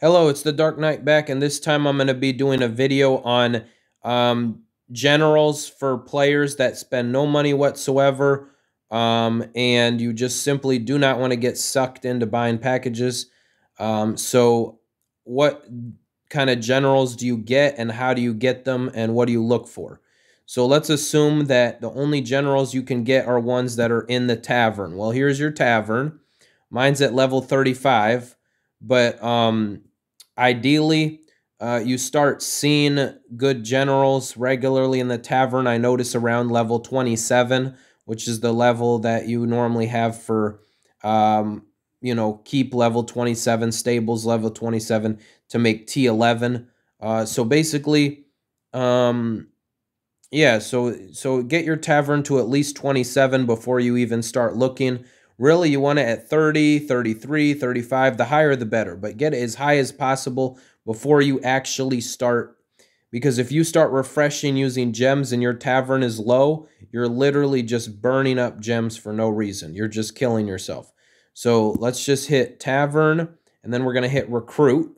Hello, it's the Dark Knight back, and this time I'm going to be doing a video on um, generals for players that spend no money whatsoever, um, and you just simply do not want to get sucked into buying packages. Um, so, what kind of generals do you get, and how do you get them, and what do you look for? So, let's assume that the only generals you can get are ones that are in the tavern. Well, here's your tavern. Mine's at level 35 but um, Ideally, uh, you start seeing good generals regularly in the tavern. I notice around level 27, which is the level that you normally have for, um, you know, keep level 27, stables level 27 to make T11. Uh, so basically, um, yeah, so so get your tavern to at least 27 before you even start looking. Really, you want it at 30, 33, 35. The higher, the better. But get it as high as possible before you actually start. Because if you start refreshing using gems and your tavern is low, you're literally just burning up gems for no reason. You're just killing yourself. So let's just hit tavern and then we're going to hit recruit.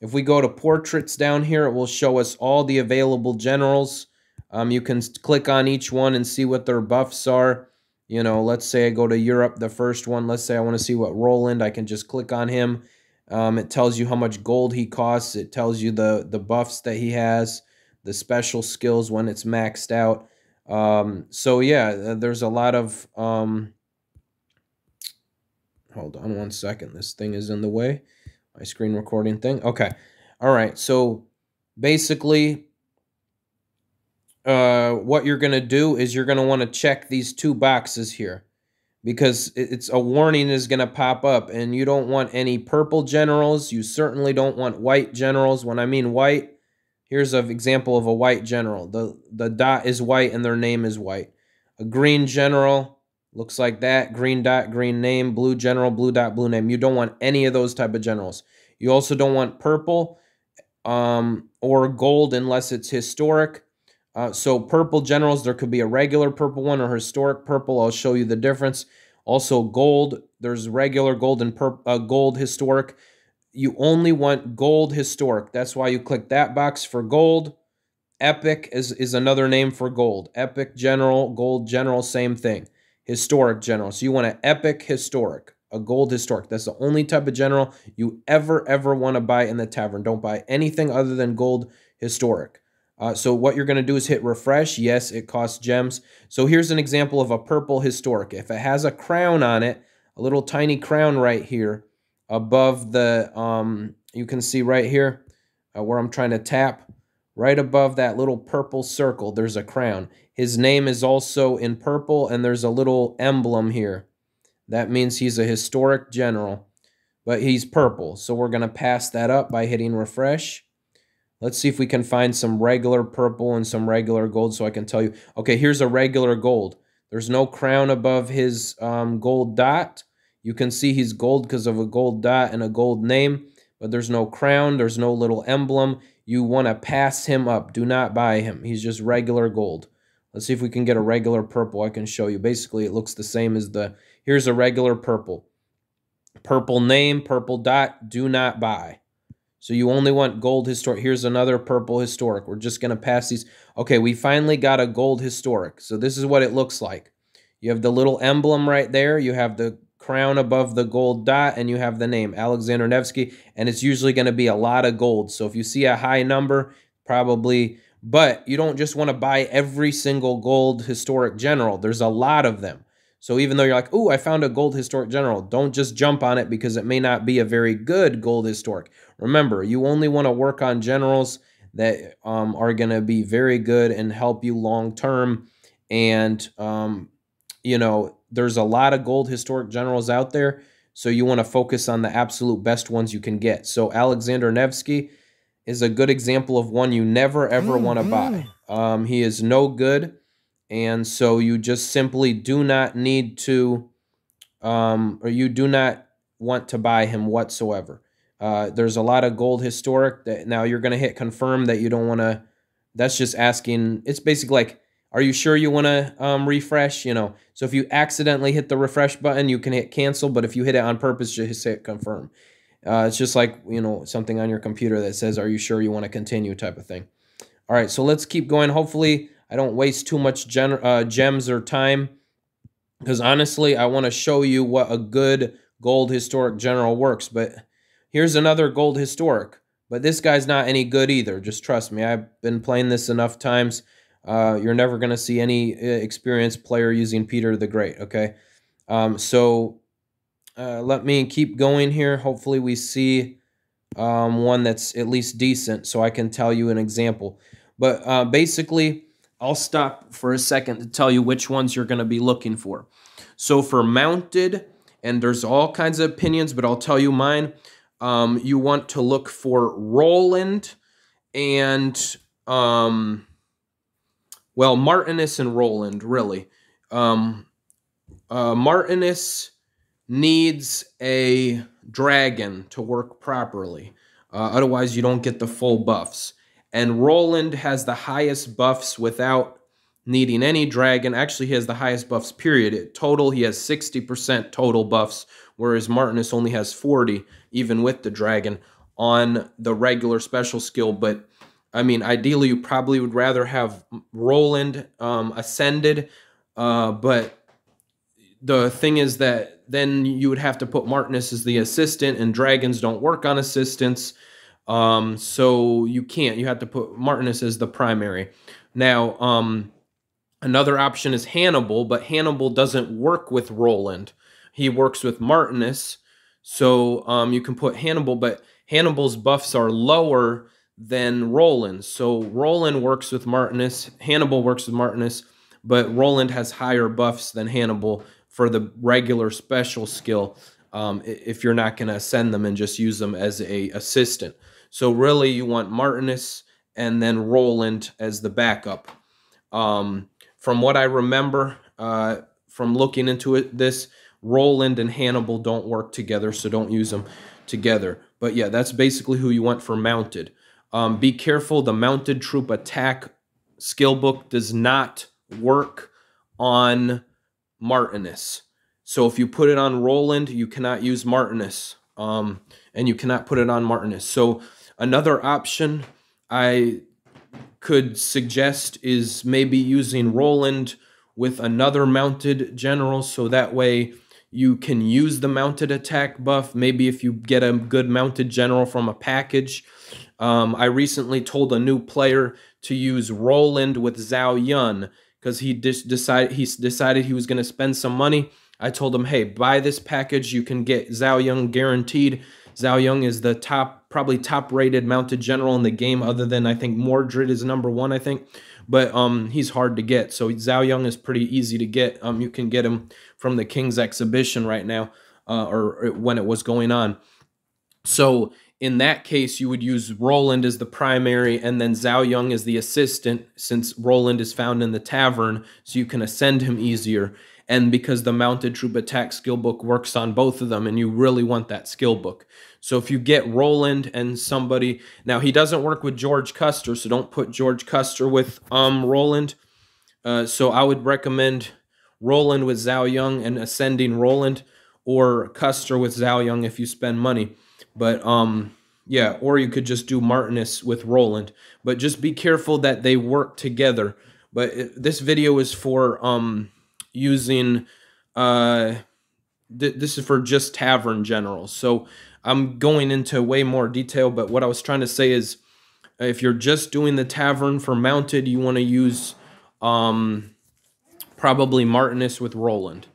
If we go to portraits down here, it will show us all the available generals. Um, you can click on each one and see what their buffs are. You know, let's say I go to Europe, the first one. Let's say I want to see what Roland. I can just click on him. Um, it tells you how much gold he costs. It tells you the the buffs that he has, the special skills when it's maxed out. Um, so yeah, uh, there's a lot of. Um, hold on one second. This thing is in the way. My screen recording thing. Okay. All right. So basically, uh, what you're going to do is you're going to want to check these two boxes here because it's a warning is going to pop up and you don't want any purple generals. You certainly don't want white generals. When I mean white, here's an example of a white general. The, the dot is white and their name is white. A green general looks like that. Green dot, green name. Blue general, blue dot, blue name. You don't want any of those type of generals. You also don't want purple um, or gold unless it's historic uh, so purple generals, there could be a regular purple one or historic purple. I'll show you the difference. Also gold, there's regular gold and uh, gold historic. You only want gold historic. That's why you click that box for gold. Epic is, is another name for gold. Epic general, gold general, same thing. Historic general. So you want an epic historic, a gold historic. That's the only type of general you ever, ever want to buy in the tavern. Don't buy anything other than gold historic. Uh, so what you're going to do is hit refresh. Yes, it costs gems. So here's an example of a purple historic. If it has a crown on it, a little tiny crown right here above the, um, you can see right here uh, where I'm trying to tap, right above that little purple circle, there's a crown. His name is also in purple and there's a little emblem here. That means he's a historic general, but he's purple. So we're going to pass that up by hitting refresh. Let's see if we can find some regular purple and some regular gold so I can tell you. Okay, here's a regular gold. There's no crown above his um, gold dot. You can see he's gold because of a gold dot and a gold name, but there's no crown. There's no little emblem. You want to pass him up. Do not buy him. He's just regular gold. Let's see if we can get a regular purple. I can show you. Basically, it looks the same as the... Here's a regular purple. Purple name, purple dot. Do not buy. So you only want gold historic. Here's another purple historic. We're just going to pass these. Okay, we finally got a gold historic. So this is what it looks like. You have the little emblem right there. You have the crown above the gold dot, and you have the name, Alexander Nevsky, and it's usually going to be a lot of gold. So if you see a high number, probably, but you don't just want to buy every single gold historic general. There's a lot of them. So even though you're like, oh, I found a gold historic general, don't just jump on it because it may not be a very good gold historic. Remember, you only want to work on generals that um, are going to be very good and help you long term. And, um, you know, there's a lot of gold historic generals out there. So you want to focus on the absolute best ones you can get. So Alexander Nevsky is a good example of one you never ever mm-hmm. want to buy. Um, he is no good and so you just simply do not need to um, or you do not want to buy him whatsoever uh, there's a lot of gold historic that now you're going to hit confirm that you don't want to that's just asking it's basically like are you sure you want to um, refresh you know so if you accidentally hit the refresh button you can hit cancel but if you hit it on purpose just hit confirm Uh, it's just like you know something on your computer that says, "Are you sure you want to continue?" type of thing. All right, so let's keep going. Hopefully, I don't waste too much gen- uh, gems or time because honestly, I want to show you what a good gold historic general works. But here's another gold historic. But this guy's not any good either. Just trust me. I've been playing this enough times. Uh, you're never going to see any uh, experienced player using Peter the Great, okay? Um, so uh, let me keep going here. Hopefully we see um, one that's at least decent so I can tell you an example. But uh, basically, I'll stop for a second to tell you which ones you're going to be looking for. So for mounted, and there's all kinds of opinions, but I'll tell you mine um, you want to look for Roland and, um, well, Martinus and Roland, really. Um, uh, Martinus needs a dragon to work properly. Uh, otherwise, you don't get the full buffs. And Roland has the highest buffs without needing any dragon. Actually, he has the highest buffs, period. Total, he has 60% total buffs whereas Martinus only has 40, even with the dragon, on the regular special skill. But I mean, ideally, you probably would rather have Roland um, ascended, uh, but the thing is that then you would have to put Martinus as the assistant, and dragons don't work on assistants. Um, so you can't. You have to put Martinus as the primary. Now, um, another option is Hannibal, but Hannibal doesn't work with Roland he works with Martinus. So um, you can put Hannibal, but Hannibal's buffs are lower than Roland. So Roland works with Martinus, Hannibal works with Martinus, but Roland has higher buffs than Hannibal for the regular special skill um, if you're not going to send them and just use them as a assistant. So really you want Martinus and then Roland as the backup. Um, from what I remember uh, from looking into it, this Roland and Hannibal don't work together, so don't use them together. But yeah, that's basically who you want for mounted. Um, be careful, the mounted troop attack skill book does not work on Martinus. So if you put it on Roland, you cannot use Martinus. Um, and you cannot put it on Martinus. So another option I could suggest is maybe using Roland with another mounted general so that way you can use the mounted attack buff. Maybe if you get a good mounted general from a package. Um, I recently told a new player to use Roland with Zhao Yun because he decided he decided he was going to spend some money. I told him, hey, buy this package. You can get Zhao Yun guaranteed. Zhao Yun is the top, probably top rated mounted general in the game, other than I think Mordred is number one, I think but um, he's hard to get. So Zhao Yun is pretty easy to get. Um, you can get him from the King's exhibition right now, uh, or, or when it was going on. So in that case, you would use Roland as the primary and then Zhao Yun as the assistant, since Roland is found in the tavern, so you can ascend him easier. And because the mounted troop attack skill book works on both of them, and you really want that skill book. So if you get Roland and somebody, now he doesn't work with George Custer, so don't put George Custer with um Roland. Uh, so I would recommend Roland with Zhao Yun and ascending Roland, or Custer with Zhao Yun if you spend money. But um yeah, or you could just do Martinus with Roland. But just be careful that they work together. But this video is for um using uh th- this is for just tavern generals. So I'm going into way more detail, but what I was trying to say is if you're just doing the tavern for mounted, you want to use um, probably Martinus with Roland.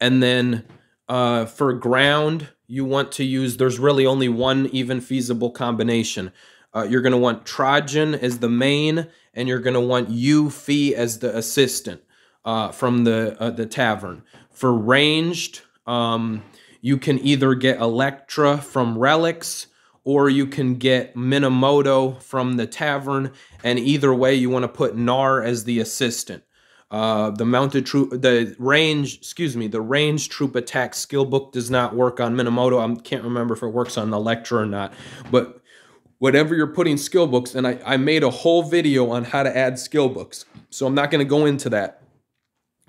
And then uh, for ground, you want to use, there's really only one even feasible combination. Uh, you're going to want Trajan as the main, and you're going to want Yue Fei as the assistant uh, from the uh, the tavern. For ranged, um, you can either get Electra from Relics or you can get Minamoto from the tavern. And either way, you want to put Nar as the assistant. Uh, the mounted troop, the range, excuse me, the range troop attack skill book does not work on Minamoto. I can't remember if it works on Electra or not, but whatever you're putting skill books, and I, I made a whole video on how to add skill books, so I'm not going to go into that.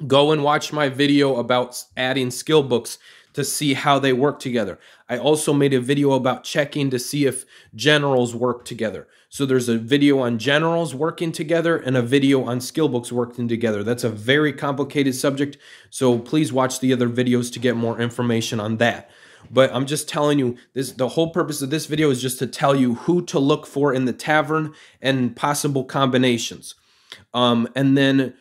Go and watch my video about adding skill books to see how they work together. I also made a video about checking to see if generals work together. So there's a video on generals working together and a video on skill books working together. That's a very complicated subject, so please watch the other videos to get more information on that. But I'm just telling you, this the whole purpose of this video is just to tell you who to look for in the tavern and possible combinations. Um, and then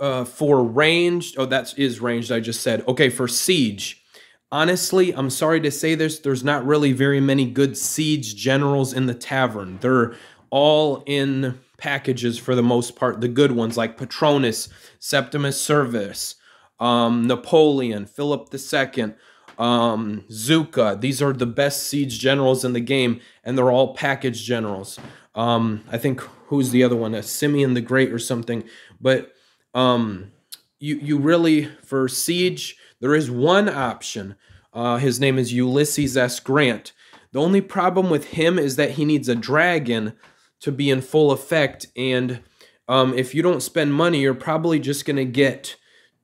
uh, for ranged, oh, that is ranged, I just said. Okay, for siege, honestly, I'm sorry to say this, there's not really very many good siege generals in the tavern. They're all in packages for the most part, the good ones like Patronus, Septimius Severus, um, Napoleon, Philip II, um, Zuka. These are the best siege generals in the game, and they're all package generals. Um, I think who's the other one? A Simeon the Great or something. But um, you you really for siege there is one option. Uh, his name is Ulysses S. Grant. The only problem with him is that he needs a dragon to be in full effect, and um, if you don't spend money, you're probably just gonna get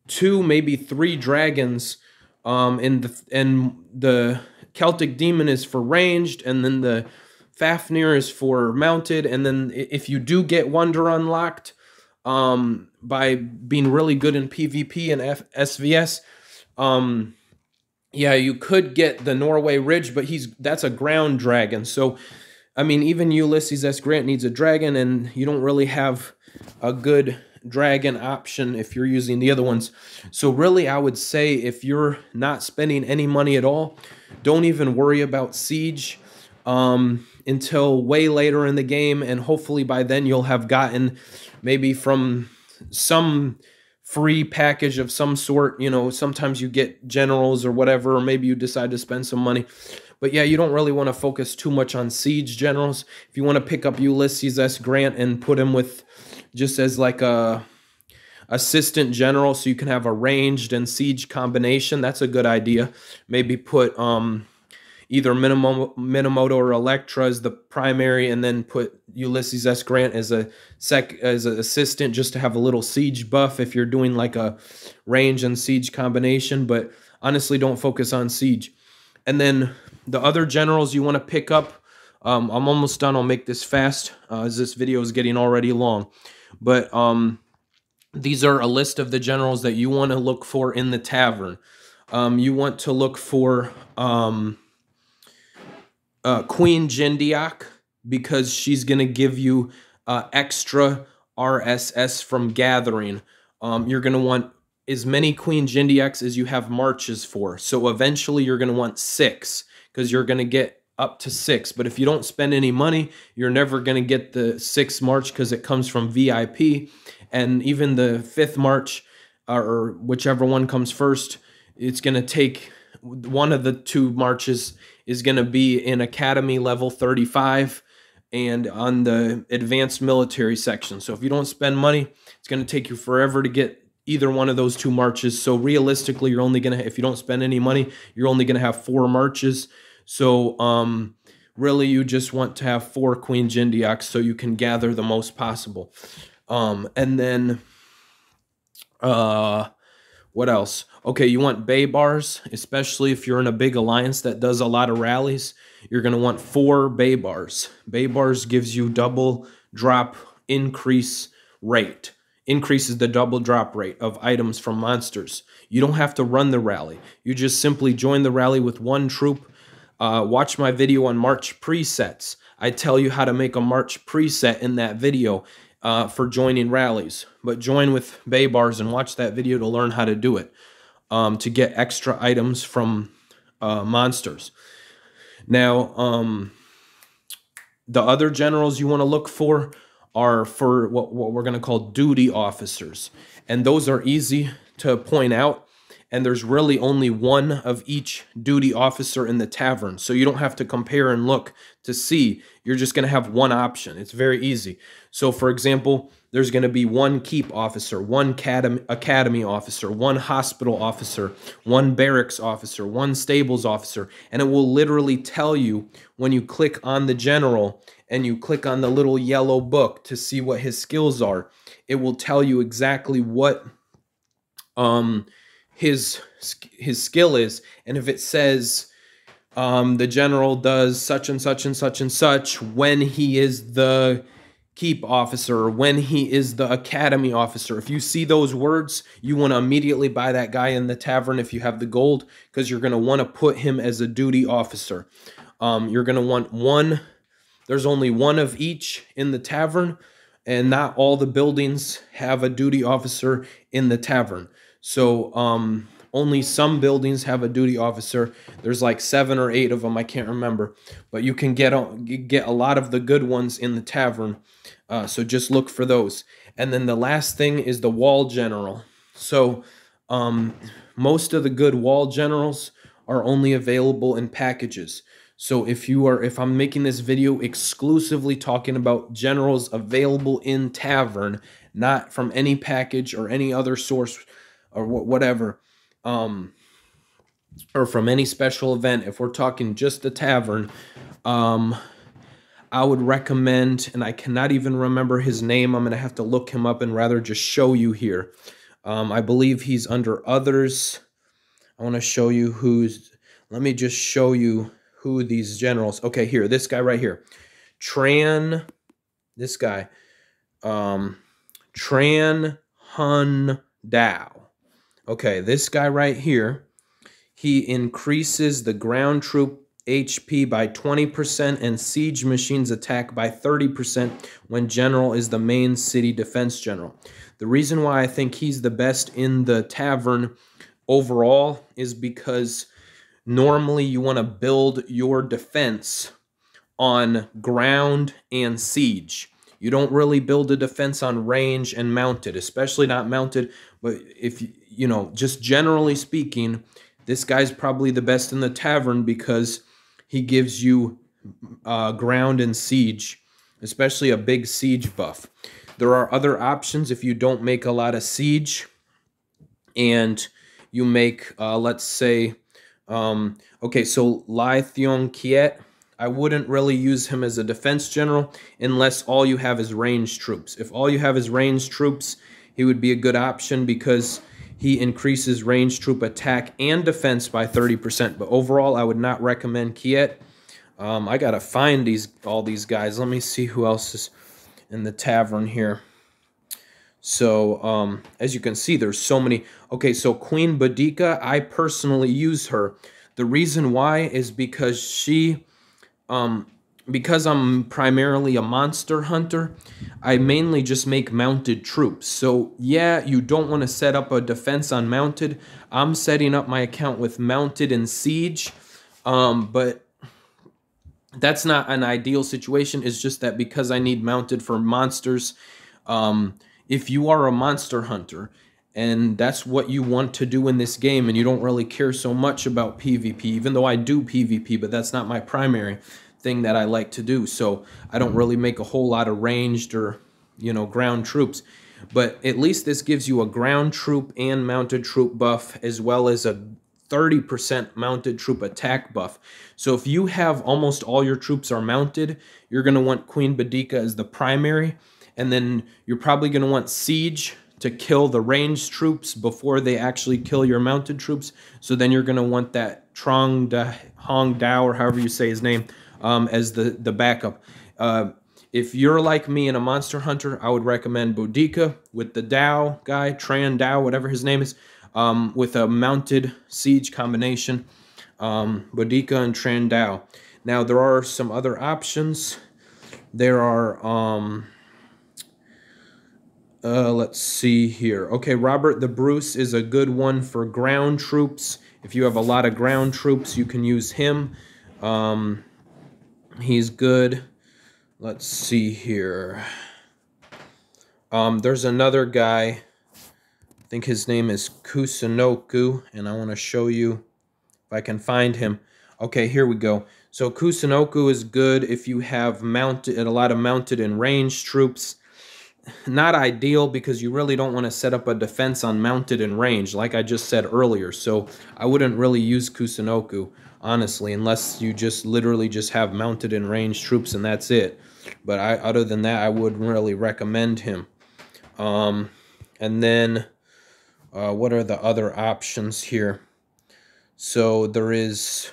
two, maybe three dragons um, and the and the Celtic Demon is for ranged, and then the Fafnir is for mounted, and then if you do get Wonder unlocked um, by being really good in PvP and F- SVS, um, yeah, you could get the Norway Ridge, but he's that's a ground dragon. So, I mean, even Ulysses S. Grant needs a dragon, and you don't really have a good dragon option if you're using the other ones. So really, I would say if you're not spending any money at all, don't even worry about Siege um, until way later in the game. And hopefully by then you'll have gotten maybe from some free package of some sort. You know, sometimes you get generals or whatever, or maybe you decide to spend some money. But yeah, you don't really want to focus too much on siege generals. If you want to pick up Ulysses S. Grant and put him with just as like a assistant general so you can have a ranged and siege combination that's a good idea maybe put um either Minamoto or Electra as the primary, and then put Ulysses S. Grant as a sec as an assistant, just to have a little siege buff if you're doing like a range and siege combination. But honestly, don't focus on siege. And then the other generals you want to pick up. Um, I'm almost done. I'll make this fast, uh, as this video is getting already long. But um, these are a list of the generals that you want to look for in the tavern. Um, you want to look for um, uh, Queen Jindiak because she's going to give you uh, extra RSS from gathering. Um, you're going to want as many Queen Jindiaks as you have marches for. So eventually you're going to want six because you're going to get up to six. But if you don't spend any money, you're never going to get the sixth march because it comes from VIP. And even the fifth march, or whichever one comes first, it's going to take one of the two marches is going to be in Academy level 35 and on the advanced military section. So if you don't spend money, it's going to take you forever to get either one of those two marches. So realistically, you're only going to, if you don't spend any money, you're only going to have four marches. So um, really, you just want to have four Queen Jindiaks so you can gather the most possible. Um, and then, uh, what else? Okay, you want Baibars, especially if you're in a big alliance that does a lot of rallies. You're going to want four Baibars. Bay bars gives you double drop increase rate increases the double drop rate of items from monsters. You don't have to run the rally. You just simply join the rally with one troop uh, watch my video on March presets. I tell you how to make a March preset in that video uh, for joining rallies. But join with Baibars and watch that video to learn how to do it um, to get extra items from uh, monsters. Now, um, the other generals you want to look for are for what, what we're going to call duty officers. And those are easy to point out and there's really only one of each duty officer in the tavern. So you don't have to compare and look to see. You're just going to have one option. It's very easy. So, for example, there's going to be one keep officer, one academy officer, one hospital officer, one barracks officer, one stables officer, and it will literally tell you when you click on the general and you click on the little yellow book to see what his skills are. It will tell you exactly what um his his skill is and if it says um, the general does such and such and such and such when he is the keep officer when he is the academy officer if you see those words you want to immediately buy that guy in the tavern if you have the gold because you're going to want to put him as a duty officer um, you're going to want one there's only one of each in the tavern and not all the buildings have a duty officer in the tavern. So um, only some buildings have a duty officer. There's like seven or eight of them. I can't remember, but you can get a, get a lot of the good ones in the tavern. Uh, so just look for those. And then the last thing is the wall general. So um, most of the good wall generals are only available in packages. So if you are if I'm making this video exclusively talking about generals available in tavern, not from any package or any other source or whatever, um, or from any special event, if we're talking just the tavern, um, I would recommend, and I cannot even remember his name. I'm gonna have to look him up and rather just show you here. Um, I believe he's under others. I want to show you who's. Let me just show you who these generals. Okay, here, this guy right here. Tran, this guy. Um, Tran Hung Dao. Okay, this guy right here. He increases the ground troop HP by 20% and siege machines attack by 30% when general is the main city defense general. The reason why I think he's the best in the tavern overall is because normally you want to build your defense on ground and siege. You don't really build a defense on range and mounted, especially not mounted. But if you know, just generally speaking, this guy's probably the best in the tavern because he gives you uh, ground and siege, especially a big siege buff. There are other options if you don't make a lot of siege and you make, uh, let's say, um, okay, so Ly Thuong Kiet, I wouldn't really use him as a defense general unless all you have is ranged troops. If all you have is ranged troops, he would be a good option because he increases ranged troop attack and defense by 30%. But overall, I would not recommend Kiet. Um, I gotta find these all these guys. Let me see who else is in the tavern here. So um, as you can see, there's so many. Okay, so Queen Boudica, I personally use her. The reason why is because she, um, because I'm primarily a monster hunter, I mainly just make mounted troops. So yeah, you don't want to set up a defense on mounted. I'm setting up my account with mounted and siege, um, but that's not an ideal situation. It's just that because I need mounted for monsters, um, if you are a monster hunter and that's what you want to do in this game and you don't really care so much about PvP, even though I do PvP, but that's not my primary thing that I like to do. So I don't really make a whole lot of ranged or, you know, ground troops. But at least this gives you a ground troop and mounted troop buff as well as a 30% mounted troop attack buff. So if you have almost all your troops are mounted, you're going to want Queen Boudica as the primary and then you're probably going to want siege to kill the ranged troops before they actually kill your mounted troops. So then you're going to want that Trong Da Hong Dao, or however you say his name, um, as the, the backup. Uh, if you're like me and a monster hunter, I would recommend Boudica with the Dao guy, Tran Dao, whatever his name is, um, with a mounted siege combination. Um, Boudica and Tran Dao. Now, there are some other options. There are... Um, uh, let's see here. Okay, Robert the Bruce is a good one for ground troops. If you have a lot of ground troops, you can use him. Um, he's good. Let's see here. Um, there's another guy. I think his name is Kusunoki, and I want to show you if I can find him. Okay, here we go. So Kusunoki is good if you have mounted a lot of mounted and ranged troops not ideal because you really don't want to set up a defense on mounted and range, like I just said earlier. So I wouldn't really use Kusunoki, honestly, unless you just literally just have mounted and range troops and that's it. But I, other than that, I wouldn't really recommend him. Um, and then Uh, what are the other options here? So there is.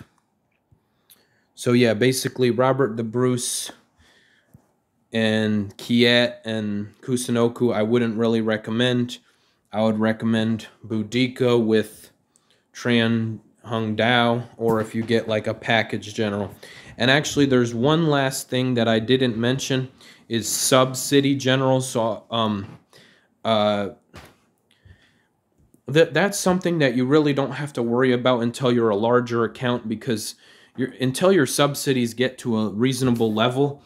So yeah, basically Robert the Bruce and Kiet and Kusunoki I wouldn't really recommend. I would recommend Boudica with Tran Hung Dao, or if you get like a package general. And actually, there's one last thing that I didn't mention is sub city generals. So, um, uh, that that's something that you really don't have to worry about until you're a larger account because you're, until your sub cities get to a reasonable level,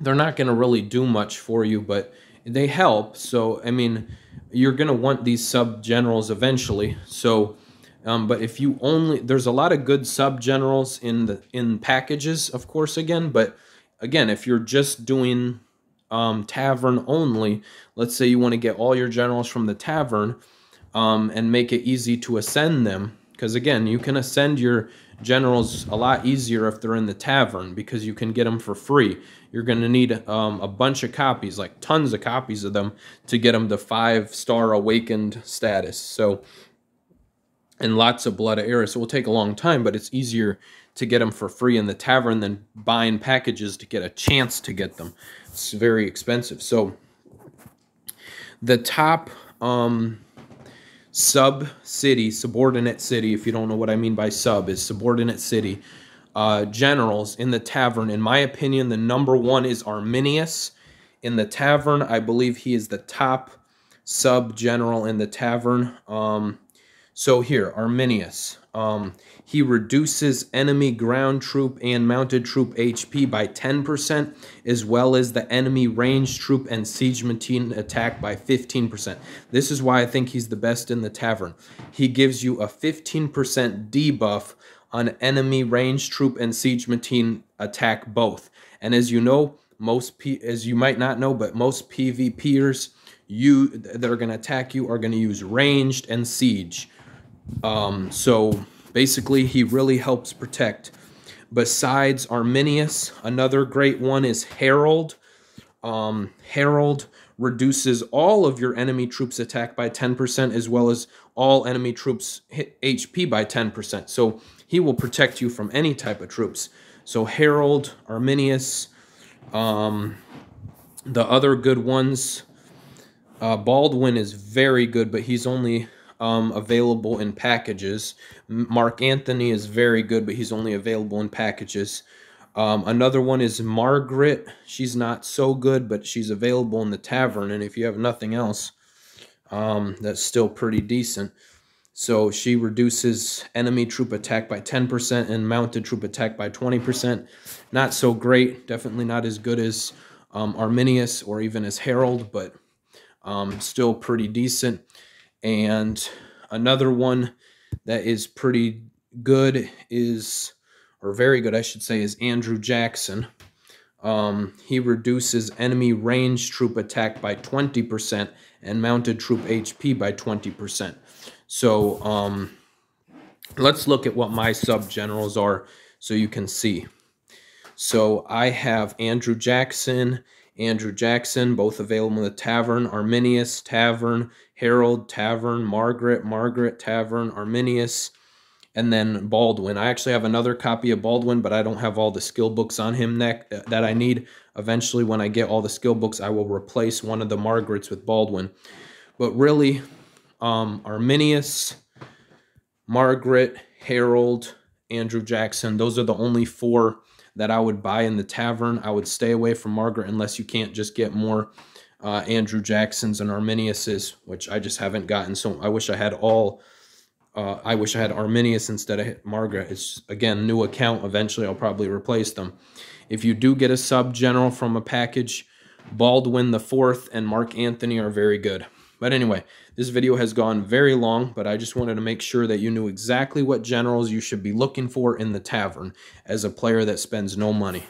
they're not going to really do much for you, but they help. So, I mean, you're going to want these sub generals eventually. So, um, but if you only, there's a lot of good sub generals in the in packages, of course, again. But again, if you're just doing um, tavern only, let's say you want to get all your generals from the tavern um, and make it easy to ascend them, because again, you can ascend your generals a lot easier if they're in the tavern because you can get them for free. You're going to need um, a bunch of copies, like tons of copies of them, to get them to five star awakened status. So and lots of blood of Ares. It will take a long time, but it's easier to get them for free in the tavern than buying packages to get a chance to get them. It's very expensive. So the top um, sub city, subordinate city, if you don't know what I mean by sub, is subordinate city. Uh, generals in the tavern, in my opinion, the number one is Arminius. In the tavern, I believe he is the top sub general in the tavern. Um, so here, Arminius. Um, he reduces enemy ground troop and mounted troop HP by 10%, as well as the enemy ranged troop and siege machine attack by 15%. This is why I think he's the best in the tavern. He gives you a 15% debuff on enemy ranged troop and siege machine attack both. And as you know, most P as you might not know, but most PvPers you that are going to attack you are going to use ranged and siege. Um, so basically, he really helps protect. Besides Arminius, another great one is Harold. Um, Harold reduces all of your enemy troops attack by 10% as well as all enemy troops HP by 10%. So he will protect you from any type of troops. So Harold, Arminius, um, the other good ones, uh, Baldwin is very good, but he's only um, available in packages. Mark Anthony is very good, but he's only available in packages. Um, another one is Margaret. She's not so good, but she's available in the tavern. And if you have nothing else, um, that's still pretty decent. So she reduces enemy troop attack by 10% and mounted troop attack by 20%. Not so great. Definitely not as good as um, Arminius or even as Harold, but um, still pretty decent. And another one that is pretty good is, or very good, I should say, is Andrew Jackson. Um, he reduces enemy range troop attack by 20% and mounted troop HP by 20%. So um, let's look at what my sub generals are so you can see. So I have Andrew Jackson Andrew Jackson, both available in the Tavern, Arminius, Tavern, Harold, Tavern, Margaret, Margaret, Tavern, Arminius, and then Baldwin. I actually have another copy of Baldwin, but I don't have all the skill books on him that, that I need. Eventually, when I get all the skill books, I will replace one of the Margarets with Baldwin. But really, um, Arminius, Margaret, Harold, Andrew Jackson, those are the only four that I would buy in the tavern. I would stay away from Margaret unless you can't just get more uh, Andrew Jacksons and Arminiuses, which I just haven't gotten. So I wish I had all. Uh, I wish I had Arminius instead of Margaret. It's again new account. Eventually, I'll probably replace them. If you do get a sub general from a package, Baldwin the Fourth and Mark Anthony are very good. But anyway, this video has gone very long, but I just wanted to make sure that you knew exactly what generals you should be looking for in the tavern as a player that spends no money.